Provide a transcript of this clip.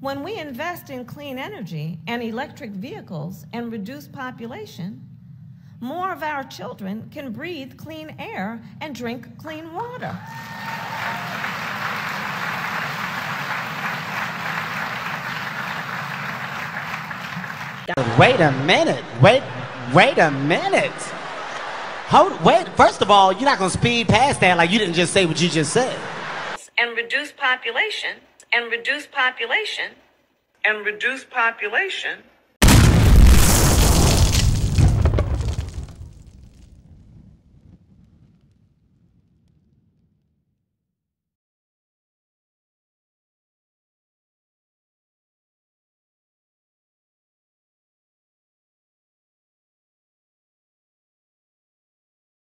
When we invest in clean energy and electric vehicles and reduce population, more of our children can breathe clean air and drink clean water. Wait a minute. Wait, wait a minute. Hold, wait. First of all, you're not gonna speed past that like you didn't just say what you just said. And reduce population, and reduce population, and reduce population